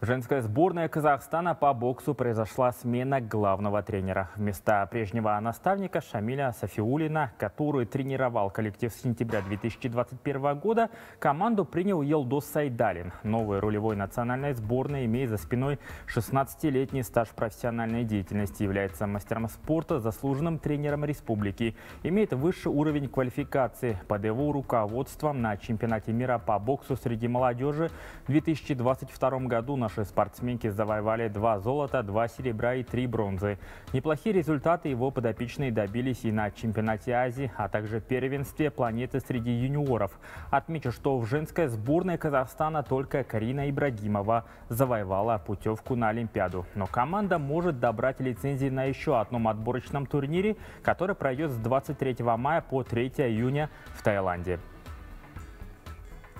Женская сборная Казахстана по боксу произошла смена главного тренера. Вместо прежнего наставника Шамиля Софиулина, который тренировал коллектив с сентября 2021 года, команду принял Елдос Сайдалин. Новый рулевой национальной сборной имеет за спиной 16-летний стаж профессиональной деятельности, является мастером спорта, заслуженным тренером республики, имеет высший уровень квалификации. Под его руководством на чемпионате мира по боксу среди молодежи в 2022 году на Наши спортсменки завоевали два золота, два серебра и три бронзы. Неплохие результаты его подопечные добились и на чемпионате Азии, а также первенстве планеты среди юниоров. Отмечу, что в женской сборной Казахстана только Карина Ибрагимова завоевала путевку на Олимпиаду. Но команда может добрать лицензии на еще одном отборочном турнире, который пройдет с 23 мая по 3 июня в Таиланде.